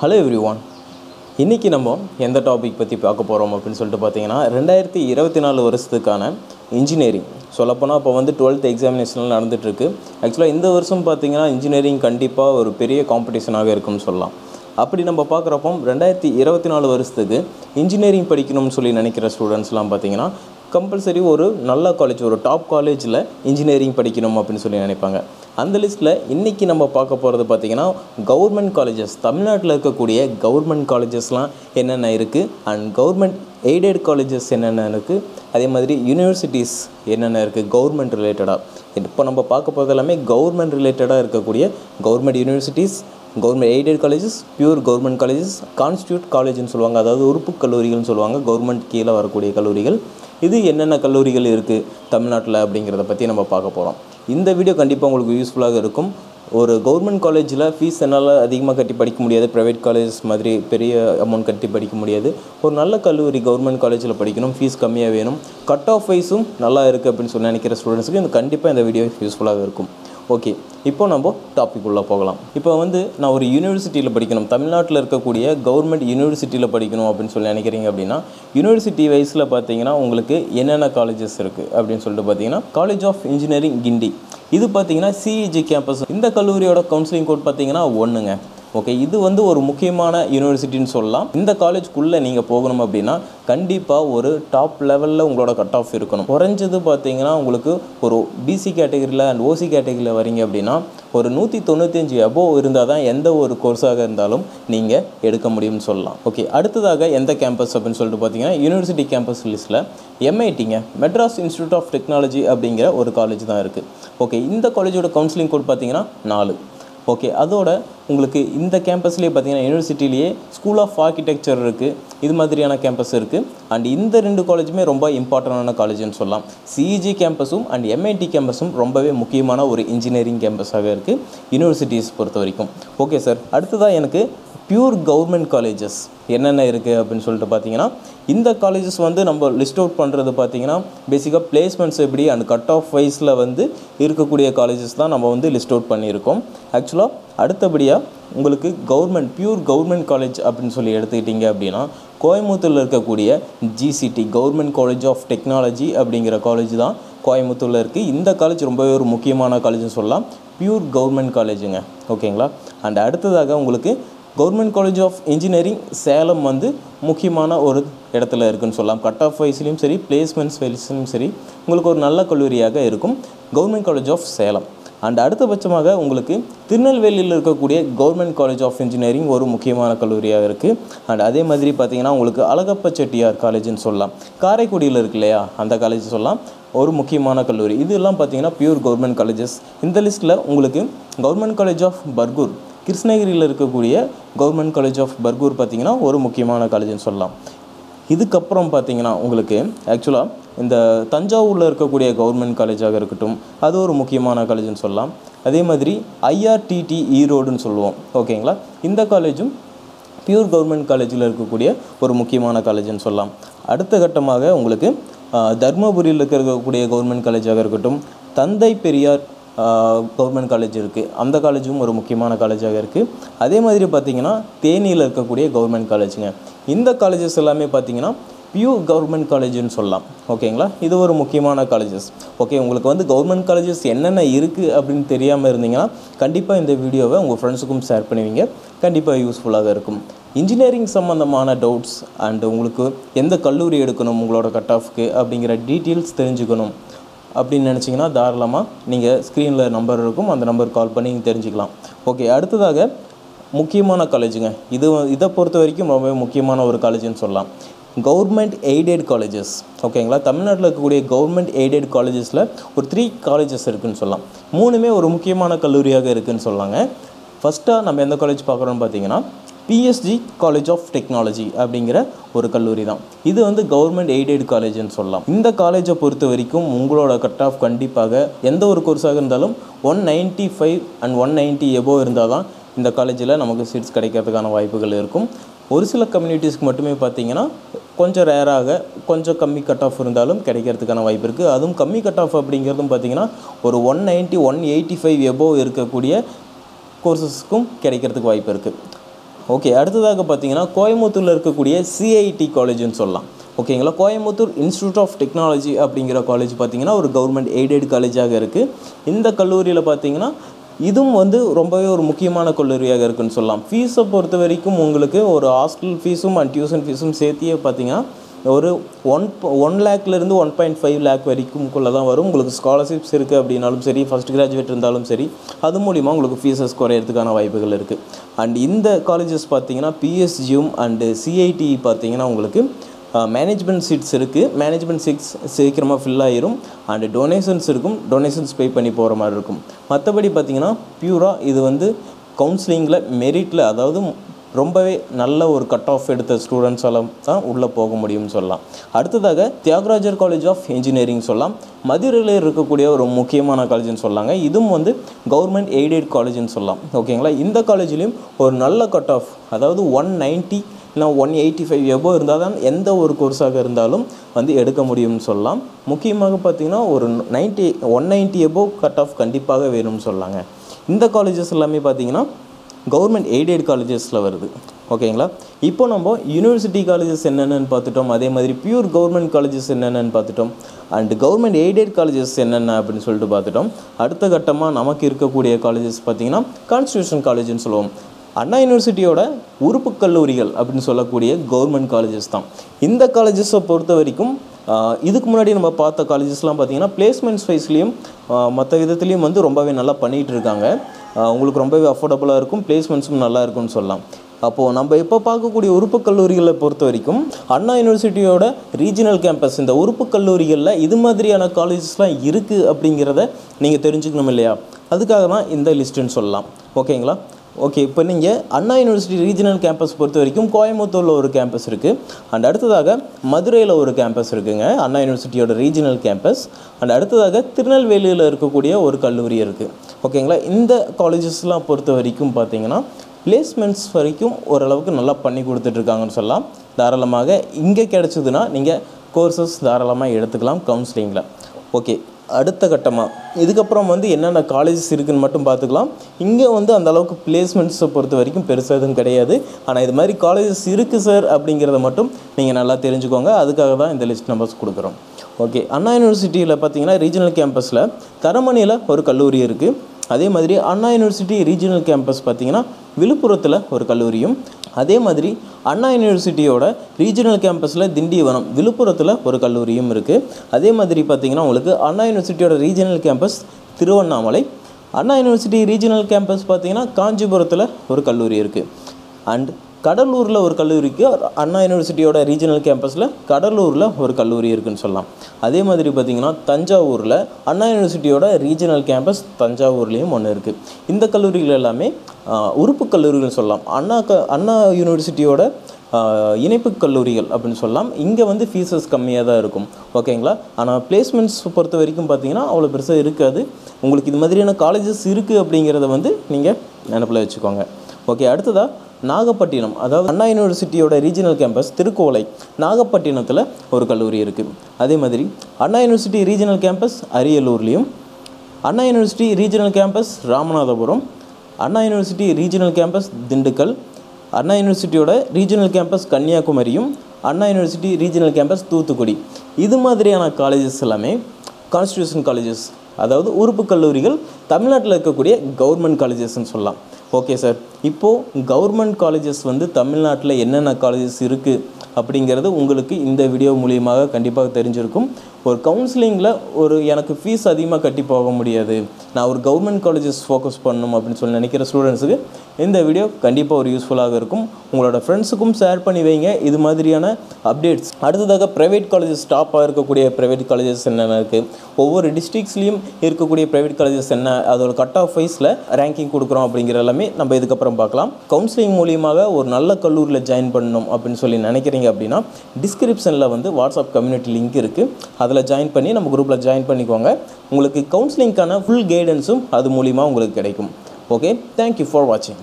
Hello every one இன்றைக்கி நம்ம எந்த டாபிக் பற்றி பார்க்க போகிறோம் அப்படின்னு சொல்லிட்டு பார்த்தீங்கன்னா ரெண்டாயிரத்தி இருபத்தி நாலு வருஷத்துக்கான இன்ஜினியரிங் சொல்லப்போனால் இப்போ வந்து டுவெல்த் எக்ஸாமினேஷன்லாம் நடந்துகிட்ருக்கு ஆக்சுவலாக இந்த வருஷம் பார்த்தீங்கன்னா இன்ஜினியரிங் கண்டிப்பாக ஒரு பெரிய காம்படிஷனாக இருக்கும்னு சொல்லலாம். அப்படி நம்ம பார்க்குறப்போ ரெண்டாயிரத்தி இருபத்தி நாலு வருஷத்துக்கு இன்ஜினியரிங் படிக்கணும்னு சொல்லி நினைக்கிற ஸ்டூடெண்ட்ஸ்லாம் பார்த்தீங்கன்னா கம்பல்சரி ஒரு நல்ல காலேஜ் ஒரு டாப் காலேஜில் இன்ஜினியரிங் படிக்கணும் அப்படின்னு சொல்லி நினைப்பாங்க. அந்த லிஸ்ட்டில் இன்றைக்கி நம்ம பார்க்க போகிறது பார்த்திங்கன்னா கவர்மெண்ட் காலேஜஸ் தமிழ்நாட்டில் இருக்கக்கூடிய கவர்மெண்ட் காலேஜஸ்லாம் என்னென்ன இருக்குது அண்ட் கவர்மெண்ட் எய்டட் காலேஜஸ் என்னென்ன இருக்குது அதே மாதிரி யூனிவர்சிட்டிஸ் என்னென்ன இருக்குது கவர்மெண்ட் ரிலேட்டடாக இப்போ நம்ம பார்க்க போகிறது எல்லாமே கவர்மெண்ட் ரிலேட்டடாக இருக்கக்கூடிய government universities government aided colleges pure government colleges constituent காலேஜ்னு சொல்லுவாங்க. அதாவது உறுப்பு கல்லூரிகள்னு சொல்லுவாங்க. கவர்மெண்ட் கீழே வரக்கூடிய கல்லூரிகள். இது என்னென்ன கல்லூரிகள் இருக்குது தமிழ்நாட்டில் அப்படிங்கிறத பற்றி நம்ம பார்க்க போகிறோம் இந்த வீடியோ கண்டிப்பாக உங்களுக்கு யூஸ்ஃபுல்லாக இருக்கும். ஒரு கவர்மெண்ட் காலேஜில் ஃபீஸ் என்னால் அதிகமாக கட்டி படிக்க முடியாது. ப்ரைவேட் காலேஜஸ் மாதிரி பெரிய அமௌண்ட் கட்டி படிக்க முடியாது. ஒரு நல்ல கல்லூரி கவர்மெண்ட் காலேஜில் படிக்கணும். ஃபீஸ் கம்மியாக வேணும். கட் ஆஃப் வைஸும் நல்லா இருக்குது அப்படின்னு சொல்லி நினைக்கிற ஸ்டூடெண்ட்ஸுக்கு இந்த கண்டிப்பாக இந்த வீடியோ யூஸ்ஃபுல்லாக இருக்கும். ஓகே இப்போ நம்ம டாபிக் உள்ளே போகலாம். இப்போ வந்து நான் ஒரு யூனிவர்சிட்டியில் படிக்கணும் தமிழ்நாட்டில் இருக்கக்கூடிய கவர்மெண்ட் யூனிவர்சிட்டியில் படிக்கணும் அப்படின்னு சொல்லி நினைக்கிறீங்க அப்படின்னா யூனிவர்சிட்டி வைஸில் பார்த்தீங்கன்னா உங்களுக்கு என்னென்ன காலேஜஸ் இருக்குது அப்படின்னு சொல்லிட்டு பார்த்தீங்கன்னா காலேஜ் ஆஃப் இன்ஜினியரிங் கிண்டி. இது பார்த்தீங்கன்னா சிஇஜி கேம்பஸ் இந்த கல்லூரியோட கவுன்சிலிங் கோட் பார்த்தீங்கன்னா ஒன்றுங்க ஓகே இது வந்து ஒரு முக்கியமான யூனிவர்சிட்டின்னு சொல்லலாம். இந்த காலேஜ்க்குள்ளே நீங்கள் போகணும் அப்படின்னா கண்டிப்பாக ஒரு டாப் லெவலில் உங்களோட கட் ஆஃப் இருக்கணும். குறைஞ்சது பார்த்தீங்கன்னா உங்களுக்கு ஒரு பிசி கேட்டகரியில் அண்ட் ஓசி கேட்டகரியில் வரீங்க அப்படின்னா ஒரு நூற்றி தொண்ணூத்தஞ்சு அபோவ் இருந்தால் தான் எந்த ஒரு கோர்ஸாக இருந்தாலும் நீங்கள் எடுக்க முடியும்னு சொல்லலாம். ஓகே அடுத்ததாக எந்த கேம்பஸ் அப்படின்னு சொல்லிட்டு பார்த்தீங்கன்னா யூனிவர்சிட்டி கேம்பஸ் லிஸ்ட்டில் எம்ஐடிங்க மெட்ராஸ் இன்ஸ்டியூட் ஆஃப் டெக்னாலஜி அப்படிங்கிற ஒரு காலேஜ் தான் இருக்குது ஓகே இந்த காலேஜோட கவுன்சிலிங் கோட் பார்த்தீங்கன்னா நாலு. ஓகே அதோட உங்களுக்கு இந்த கேம்பஸ்லேயே பார்த்தீங்கன்னா யூனிவர்சிட்டிலேயே ஸ்கூல் ஆஃப் ஆர்கிடெக்சர் இருக்குது இது மாதிரியான கேம்பஸ் இருக்குது அண்ட் இந்த ரெண்டு காலேஜுமே ரொம்ப இம்பார்ட்டண்டான காலேஜ்னு சொல்லலாம். சிஇஜி கேம்பஸும் அண்ட் எம்ஐடி கேம்பஸும் ரொம்பவே முக்கியமான ஒரு இன்ஜினியரிங் கேம்பஸாக இருக்குது யூனிவர்சிட்டிஸ் பொறுத்த வரைக்கும். ஓகே சார் அடுத்ததாக எனக்கு பியூர் கவர்மெண்ட் காலேஜஸ் என்னென்ன இருக்குது அப்படின்னு சொல்லிட்டு பார்த்தீங்கன்னா இந்த காலேஜஸ் வந்து நம்ம லிஸ்ட் அவுட் பண்ணுறது பார்த்தீங்கன்னா பேசிக்காக பிளேஸ்மெண்ட்ஸ் எப்படி அண்ட் கட் ஆஃப் வைஸில் வந்து இருக்கக்கூடிய காலேஜஸ் தான் நம்ம வந்து லிஸ்ட் அவுட் பண்ணியிருக்கோம். ஆக்சுவலாக அடுத்தபடியாக உங்களுக்கு கவர்மெண்ட் பியூர் கவர்மெண்ட் காலேஜ் அப்படின்னு சொல்லி எடுத்துக்கிட்டிங்க அப்படின்னா கோயம்புத்தூரில் இருக்கக்கூடிய GCT government college of technology அப்படிங்கிற காலேஜ் தான் கோயம்புத்தூரில் இருக்குது இந்த காலேஜ் ரொம்பவே ஒரு முக்கியமான காலேஜ்னு சொல்லலாம். பியூர் கவர்மெண்ட் காலேஜுங்க ஓகேங்களா அண்ட் அடுத்ததாக உங்களுக்கு government college of engineering Salem வந்து முக்கியமான ஒரு இடத்துல இருக்குன்னு சொல்லலாம். கட் ஆஃப் வைஸ்லேயும் சரி பிளேஸ்மெண்ட்ஸ் வைஸ்லையும் சரி உங்களுக்கு ஒரு நல்ல கல்லூரியாக இருக்கும். Government college of Salem. And அடுத்தபட்சமாக உங்களுக்கு திருநெல்வேலியில் இருக்கக்கூடிய கவர்மெண்ட் காலேஜ் ஆஃப் இன்ஜினியரிங் ஒரு முக்கியமான கல்லூரியாக இருக்குது அண்ட் அதே மாதிரி பார்த்தீங்கன்னா உங்களுக்கு அழகப்ப செட்டியார் காலேஜ்னு சொல்லலாம். காரைக்குடியில் இருக்கு இல்லையா? அந்த காலேஜ் சொல்லலாம். ஒரு முக்கியமான கல்லூரி. இதெல்லாம் பார்த்தீங்கன்னா பியூர் கவர்மெண்ட் காலேஜஸ் இந்த லிஸ்ட்டில் உங்களுக்கு கவர்மெண்ட் காலேஜ் ஆஃப் பர்கூர் கிருஷ்ணகிரியில் இருக்கக்கூடிய கவர்மெண்ட் காலேஜ் ஆஃப் பர்கூர் பார்த்திங்கன்னா ஒரு முக்கியமான காலேஜ்னு சொல்லலாம். இதுக்கப்புறம் பார்த்தீங்கன்னா உங்களுக்கு ஆக்சுவலாக இந்த தஞ்சாவூரில் இருக்கக்கூடிய கவர்மெண்ட் காலேஜாக இருக்கட்டும் அது ஒரு முக்கியமான காலேஜ்னு சொல்லலாம். அதே மாதிரி ஐஆர்டிடி ஈரோடுன்னு சொல்லுவோம். ஓகேங்களா இந்த காலேஜும் பியூர் கவர்மெண்ட் காலேஜில் இருக்கக்கூடிய ஒரு முக்கியமான காலேஜ்னு சொல்லலாம். அடுத்த கட்டமாக உங்களுக்கு தர்மபுரியில் இருக்கக்கூடிய கவர்மெண்ட் காலேஜாக இருக்கட்டும் தந்தை பெரியார் கவர்மெண்ட் காலேஜ் இருக்குது அந்த காலேஜும் ஒரு முக்கியமான காலேஜாக இருக்குது அதே மாதிரி பார்த்திங்கன்னா தேனியில் இருக்கக்கூடிய கவர்மெண்ட் காலேஜுங்க இந்த காலேஜஸ் எல்லாமே பார்த்திங்கன்னா பியூர் கவர்மெண்ட் காலேஜுன்னு சொல்லலாம். ஓகேங்களா இது ஒரு முக்கியமான காலேஜஸ் ஓகே உங்களுக்கு வந்து கவர்மெண்ட் காலேஜஸ் என்னென்ன இருக்குது அப்படின்னு தெரியாமல் இருந்தீங்கன்னா கண்டிப்பாக இந்த வீடியோவை உங்கள் ஃப்ரெண்ட்ஸுக்கும் ஷேர் பண்ணுவீங்க. கண்டிப்பாக யூஸ்ஃபுல்லாக இருக்கும். இன்ஜினியரிங் சம்மந்தமான டவுட்ஸ் அண்ட் உங்களுக்கு எந்த கல்லூரி எடுக்கணும் உங்களோட கட் ஆஃப்க்கு அப்படிங்கிற டீட்டெயில்ஸ் தெரிஞ்சுக்கணும். அப்படின்னு நினச்சிங்கன்னா தாராளமாக நீங்கள் ஸ்க்ரீனில் நம்பர் இருக்கும். அந்த நம்பர் கால் பண்ணி தெரிஞ்சுக்கலாம். ஓகே அடுத்ததாக முக்கியமான காலேஜுங்க இது இதை பொறுத்த வரைக்கும் ரொம்பவே முக்கியமான ஒரு காலேஜ்னு சொல்லலாம். கவர்மெண்ட் எய்டட் காலேஜஸ் ஓகேங்களா தமிழ்நாட்டில் இருக்கக்கூடிய கவர்மெண்ட் எய்டட் காலேஜஸில் ஒரு த்ரீ காலேஜஸ் இருக்குதுன்னு சொல்லலாம். மூணுமே ஒரு முக்கியமான கல்லூரியாக இருக்குதுன்னு சொல்லாங்க. ஃபஸ்ட்டாக நம்ம எந்த காலேஜ் பார்க்குறோன்னு பார்த்தீங்கன்னா பிஎஸ்ஜி காலேஜ் ஆஃப் டெக்னாலஜி அப்படிங்கிற ஒரு கல்லூரி தான். இது வந்து கவர்மெண்ட் எய்டட் காலேஜ்னு சொல்லலாம். இந்த காலேஜை பொறுத்த வரைக்கும் உங்களோட கட் ஆஃப் கண்டிப்பாக எந்த ஒரு கோர்ஸாக இருந்தாலும் one ninety five and one ninety above இருந்தால் தான் இந்த காலேஜில் நமக்கு சீட்ஸ் கிடைக்கிறதுக்கான வாய்ப்புகள் இருக்கும். ஒரு சில கம்யூனிட்டிஸ்க்கு மட்டுமே பார்த்தீங்கன்னா கொஞ்சம் ரேராக கொஞ்சம் கம்மி கட் ஆஃப் இருந்தாலும் கிடைக்கிறதுக்கான வாய்ப்பு இருக்குது அதுவும் கம்மி கட் ஆஃப் அப்படிங்கிறதும் பார்த்தீங்கன்னா ஒரு one ninety one eighty five above இருக்கக்கூடிய கோர்சஸ்க்கும் கிடைக்கிறதுக்கு வாய்ப்பு இருக்குது ஓகே அடுத்ததாக பார்த்தீங்கன்னா கோயம்புத்தூரில் இருக்கக்கூடிய சிஐடி காலேஜ்னு சொல்லலாம். ஓகேங்களா கோயம்புத்தூர் இன்ஸ்டியூட் ஆஃப் டெக்னாலஜி அப்படிங்கிற காலேஜ் பார்த்தீங்கன்னா ஒரு கவர்மெண்ட் எய்டட் காலேஜாக இருக்குது இந்த கல்லூரியில் பார்த்தீங்கன்னா இதுவும் வந்து ரொம்பவே ஒரு முக்கியமான கல்லூரியாக இருக்குன்னு சொல்லலாம். ஃபீஸை பொறுத்த வரைக்கும் உங்களுக்கு ஒரு ஹாஸ்டல் ஃபீஸும் அண்ட் டியூஷன் ஃபீஸும் சேர்த்தியே பார்த்தீங்கன்னா ஒரு ஒன் ஒன் லேக்லேருந்து ஒன் பாயிண்ட் ஃபைவ் லேக் வரைக்கும்குள்ளே தான் வரும். உங்களுக்கு ஸ்காலர்ஷிப்ஸ் இருக்குது அப்படின்னாலும் சரி ஃபஸ்ட் கிராஜுவேட் இருந்தாலும் சரி அது மூலிமா உங்களுக்கு ஃபீஸஸ் குறையிறதுக்கான வாய்ப்புகள் இருக்குது அண்ட் இந்த காலேஜஸ் பார்த்தீங்கன்னா பிஎஸ்ஜியும் அண்டு சிஐடி பார்த்தீங்கன்னா உங்களுக்கு மேனேஜ்மெண்ட் சீட்ஸ் இருக்குது மேனேஜ்மெண்ட் சீட்ஸ் சீக்கிரமாக ஃபில் ஆயிரும். அண்டு டொனேஷன்ஸ் இருக்கும். டொனேஷன்ஸ் பே பண்ணி போகிற மாதிரி இருக்கும். மற்றபடி பார்த்தீங்கன்னா பியூராக இது வந்து கவுன்சிலிங்கில் மெரிட்டில் அதாவது ரொம்பவே நல்ல ஒரு கட் ஆஃப் எடுத்த ஸ்டூடெண்ட்ஸால தான் உள்ளே போக முடியும்னு சொல்லலாம். அடுத்ததாக தியாகராஜர் காலேஜ் ஆஃப் இன்ஜினியரிங் சொல்லலாம். மதுரையில் இருக்கக்கூடிய ஒரு முக்கியமான காலேஜ்னு சொல்லாங்க. இதுவும் வந்து கவர்மெண்ட் எய்டட் காலேஜ்னு சொல்லலாம். ஓகேங்களா இந்த காலேஜ்லேயும் ஒரு நல்ல கட் ஆஃப் அதாவது ஒன் நைன்ட்டி இல்லை ஒன் எயிட்டி ஃபைவ் எபோ இருந்தால் தான் எந்த ஒரு கோர்ஸாக இருந்தாலும் வந்து எடுக்க முடியும்னு சொல்லலாம். முக்கியமாக பார்த்தீங்கன்னா ஒரு ninety one ninety above cut off கண்டிப்பாக வேணும்னு சொல்லாங்க. இந்த காலேஜஸ் எல்லாமே பார்த்தீங்கன்னா கவர்மெண்ட் எய்டட் காலேஜஸில் வருது. ஓகேங்களா இப்போ நம்ம யூனிவர்சிட்டி காலேஜஸ் என்னென்னு பார்த்துட்டோம். அதே மாதிரி பியூர் கவர்மெண்ட் காலேஜஸ் என்னென்னு பார்த்துட்டோம். அண்ட் கவர்மெண்ட் எய்டட் காலேஜஸ் என்னென்ன அப்படின்னு சொல்லிட்டு பார்த்துட்டோம். அடுத்த கட்டமாக நமக்கு இருக்கக்கூடிய காலேஜஸ் பார்த்திங்கன்னா கான்ஸ்டியூஷன் காலேஜ்னு சொல்லுவோம். அண்ணா யூனிவர்சிட்டியோட உறுப்பு கல்லூரிகள் அப்படின்னு சொல்லக்கூடிய கவர்மெண்ட் காலேஜஸ் தான். இந்த காலேஜஸை பொறுத்த வரைக்கும் இதுக்கு முன்னாடி நம்ம பார்த்த காலேஜஸ்லாம் பார்த்தீங்கன்னா பிளேஸ்மெண்ட்ஸ் வைஸ்லேயும் மற்ற விதத்துலேயும் வந்து ரொம்பவே நல்லா பண்ணிகிட்டு இருக்காங்க. உங்களுக்கு ரொம்பவே அஃபோர்டபுளாக இருக்கும் பிளேஸ்மெண்ட்ஸும் நல்லா இருக்கும்னு சொல்லலாம். அப்போது நம்ம இப்போ பார்க்கக்கூடிய உறுப்பு கல்லூரிகளை பொறுத்த வரைக்கும் அண்ணா யூனிவர்சிட்டியோட ரீஜினல் கேம்பஸ் இந்த உறுப்பு கல்லூரிகளில் இது மாதிரியான காலேஜஸ்லாம் இருக்குது அப்படிங்கிறத நீங்கள் தெரிஞ்சுக்கணும் இல்லையா? அதுக்காக தான் இந்த லிஸ்ட்டுன்னு சொல்லலாம். ஓகேங்களா? ஓகே இப்போ நீங்கள் அண்ணா யூனிவர்சிட்டி ரீஜனல் கேம்பஸ் பொறுத்த வரைக்கும் கோயம்புத்தூரில் ஒரு கேம்பஸ் இருக்குது அண்ட் அடுத்ததாக மதுரையில் ஒரு கேம்பஸ் இருக்குங்க அண்ணா யூனிவர்சிட்டியோட ரீஜனல் கேம்பஸ் அண்ட் அடுத்ததாக திருநெல்வேலியில் இருக்கக்கூடிய ஒரு கல்லூரி இருக்குது ஓகேங்களா இந்த காலேஜஸ்லாம் பொறுத்த வரைக்கும் பார்த்தீங்கன்னா பிளேஸ்மெண்ட்ஸ் வரைக்கும் ஓரளவுக்கு நல்லா பண்ணி கொடுத்துட்ருக்காங்கன்னு சொல்லலாம். தாராளமாக இங்கே கிடச்சிதுன்னா நீங்கள் கோர்சஸ் தாராளமாக எடுத்துக்கலாம் கவுன்சிலிங்கில் ஓகே அடுத்த கட்டமாக இதுக்கப்புறம் வந்து என்னென்ன காலேஜஸ் இருக்குதுன்னு மட்டும் பார்த்துக்கலாம். இங்கே வந்து அந்த அளவுக்கு பிளேஸ்மெண்ட்ஸை பொறுத்த வரைக்கும் பெருசாக எதுவும் கிடையாது. ஆனால் இது மாதிரி காலேஜஸ் இருக்குது சார் அப்படிங்கிறத மட்டும் நீங்கள் நல்லா தெரிஞ்சுக்கோங்க. அதுக்காக தான் இந்த லிஸ்ட் நம்பர்ஸ் கொடுக்குறோம். ஓகே அண்ணா யூனிவர்சிட்டியில் பார்த்தீங்கன்னா ரீஜனல் கேம்பஸில் தரமணியில் ஒரு கல்லூரி இருக்குது அதே மாதிரி அண்ணா யூனிவர்சிட்டி ரீஜனல் கேம்பஸ் பார்த்தீங்கன்னா விழுப்புரத்தில் ஒரு கல்லூரியும் அதே மாதிரி அண்ணா யூனிவர்சிட்டியோட ரீஜனல் கேம்பஸில் திண்டிவனம் விழுப்புரத்தில் ஒரு கல்லூரியும் இருக்குது அதே மாதிரி பார்த்திங்கன்னா உங்களுக்கு Anna யூனிவர்சிட்டியோட regional campus Tiruvannamalai Anna university regional campus பார்த்திங்கன்னா காஞ்சிபுரத்தில் ஒரு கல்லூரி இருக்குது அண்ட் கடலூரில் ஒரு கல்லூரிக்கு அண்ணா யூனிவர்சிட்டியோட ரீஜனல் கேம்பஸில் கடலூரில் ஒரு கல்லூரி இருக்குன்னு சொல்லலாம். அதே மாதிரி பார்த்திங்கன்னா தஞ்சாவூரில் அண்ணா யூனிவர்சிட்டியோட ரீஜனல் கேம்பஸ் தஞ்சாவூர்லேயும் ஒன்று இருக்குது இந்த கல்லூரிகள் எல்லாமே உறுப்பு கல்லூரிகள் சொல்லலாம். அண்ணா க அண்ணா யூனிவர்சிட்டியோட இணைப்பு கல்லூரிகள் அப்படின்னு சொல்லலாம். இங்கே வந்து ஃபீஸஸ் கம்மியாக தான் இருக்கும். ஓகேங்களா ஆனால் பிளேஸ்மெண்ட்ஸ் பொறுத்த வரைக்கும் பார்த்தீங்கன்னா அவ்வளோ பெருசாக இருக்காது. உங்களுக்கு இது மாதிரியான காலேஜஸ் இருக்குது அப்படிங்கிறத வந்து நீங்கள் நினப்பில் வச்சுக்கோங்க. ஓகே அடுத்ததாக நாகப்பட்டினம் அதாவது அண்ணா யூனிவர்சிட்டியோட ரீஜனல் கேம்பஸ் திருக்கோலை நாகப்பட்டினத்தில் ஒரு கல்லூரி இருக்குது அதே மாதிரி Anna university regional campus அரியலூர்லேயும் Anna university regional campus Ramanathapuram Anna university regional campus Dindigul Anna யூனிவர்சிட்டியோட regional campus கன்னியாகுமரியும் Anna university regional campus Thoothukudi. இது மாதிரியான காலேஜஸ் எல்லாமே கான்ஸ்டியூஷன் காலேஜஸ் அதாவது உறுப்பு கல்லூரிகள் தமிழ்நாட்டில் இருக்கக்கூடிய கவர்மெண்ட் காலேஜஸ்ன்னு சொல்லலாம். ஓகே சார் இப்போது கவர்மெண்ட் காலேஜஸ் வந்து தமிழ்நாட்டில் என்னென்ன காலேஜஸ் இருக்குது அப்படிங்கிறது உங்களுக்கு இந்த வீடியோ மூலியமாக கண்டிப்பாக தெரிஞ்சிருக்கும். ஒரு கவுன்சிலிங்கில் ஒரு எனக்கு ஃபீஸ் அதிகமாக கட்டி போக முடியாது. நான் ஒரு கவர்மெண்ட் காலேஜஸ் ஃபோக்கஸ் பண்ணணும் அப்படின்னு சொல்லி நினைக்கிற ஸ்டூடெண்ட்ஸுக்கு இந்த வீடியோ கண்டிப்பாக ஒரு யூஸ்ஃபுல்லாக இருக்கும். உங்களோட ஃப்ரெண்ட்ஸுக்கும் ஷேர் பண்ணி வைங்க. இது மாதிரியான அப்டேட்ஸ் அடுத்ததாக ப்ரைவேட் காலேஜஸ் டாப்பாக இருக்கக்கூடிய ப்ரைவேட் காலேஜஸ் என்னென்ன இருக்குது ஒவ்வொரு டிஸ்ட்ரிக்ஸ்லேயும் இருக்கக்கூடிய ப்ரைவேட் காலேஜஸ் என்ன? அதோட கட் ஆஃப் வைஸில் ரேங்கிங் கொடுக்குறோம் அப்படிங்கிற எல்லாமே நம்ம இதுக்கப்புறம் பார்க்கலாம். கவுன்சிலிங் மூலியமாக ஒரு நல்ல கல்லூரியில் ஜாயின் பண்ணணும் அப்படின்னு சொல்லி நினைக்கிறீங்க அப்படின்னா டிஸ்கிரிப்ஷனில் வந்து வாட்ஸ்அப் கம்யூனிட்டி லிங்க் இருக்குது அதில் ஜாயின் பண்ணி நம்ம குரூப்பில் ஜாயின் பண்ணிக்கோங்க. உங்களுக்கு கவுன்சிலிங்க்கான ஃபுல் கைடன்ஸும் அது மூலிமா உங்களுக்கு கிடைக்கும். ஓகே தேங்க்யூ ஃபார் வாட்சிங்